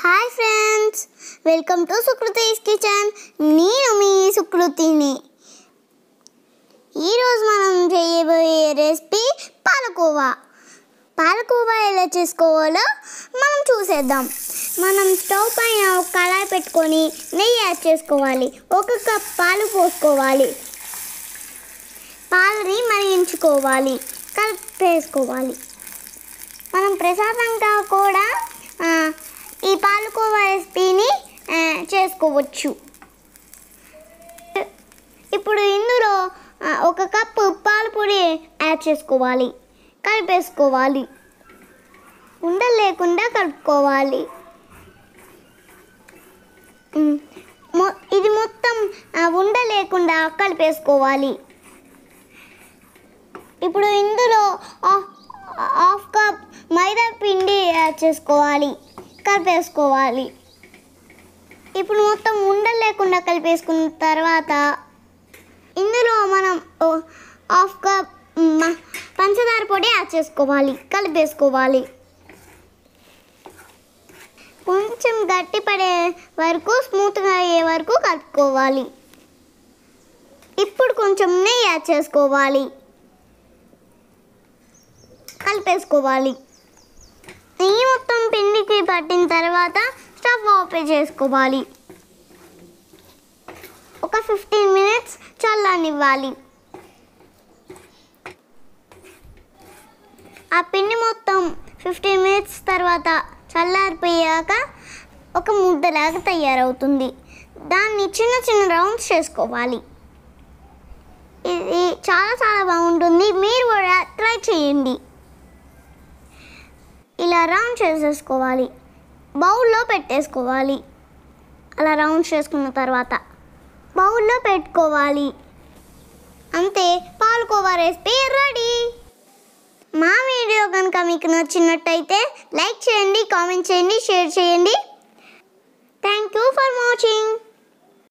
Hi friends welcome to Sukruthi's kitchen నేను మీ సుకృతిని. ఈరోజు మనం చేయబోయే రెసిపీ పాలకోవా. పాలకోవా ఎలా చేసుకోవాలో మనం చూసేద్దాం. మనం స్టవ్ పైన ఒక కళాయి పెట్టుకొని నెయ్యి యాడ్ చేసుకోవాలి. ఒక కప్ పాలు పోసుకోవాలి. పాలని మరిగించుకోవాలి. కలిపేసుకోవాలి. మనం ప్రసాదంగా కూడా ఆ, ఈ పాలకోవా రెసిపీని ఆ, చేసుకోవచ్చు. ఇప్పుడు ఇందులో ఒక కప్పు పాలపొడి యాడ్ చేసుకోవాలి. కలిపేసుకోవాలి. ఉండలు లేకుండా కలుపుకోవాలి. ఇది మొత్తం ఉండ లేకుండా కలిపేసుకోవాలి. ఇప్పుడు ఇందులో హాఫ్ కప్ మైదా పిండి యాడ్ చేసుకోవాలి. కలిపేసుకోవాలి. ఇప్పుడు మొత్తం ఉండలు లేకుండా కలిపేసుకున్న తర్వాత ఇందులో మనం హాఫ్ కప్ పంచదార పొడి యాడ్ చేసుకోవాలి కలిపేసుకోవాలి. కొంచెం గట్టి పడే వరకు స్మూత్గా అయ్యే వరకు కలుపుకోవాలి. ఇప్పుడు కొంచెం నెయ్యి యాడ్ చేసుకోవాలి. కలిపేసుకోవాలి. నెయ్యి మొత్తం పిండికి పట్టిన తర్వాత స్టవ్ చేసుకోవాలి. ఒక ఫిఫ్టీన్ మినిట్స్ చల్లనివ్వాలి. ఆ పిండి మొత్తం ఫిఫ్టీన్ మినిట్స్ తర్వాత చల్లారిపోయాక ఒక ముద్దలాగా తయారవుతుంది. దాన్ని చిన్న చిన్న రౌండ్స్ చేసుకోవాలి. ఇది చాలా చాలా బాగుంటుంది. మీరు కూడా ట్రై చేయండి. ఇలా రౌండ్ చేసేసుకోవాలి. బౌల్లో పెట్టేసుకోవాలి. అలా రౌండ్ చేసుకున్న తర్వాత బౌల్లో పెట్టుకోవాలి. అంతే పాలకోవా రెసిపీ రెడీ. మా వీడియో కనుక మీకు నచ్చినట్టయితే లైక్ చేయండి కామెంట్ చేయండి షేర్ చేయండి. Thank you for watching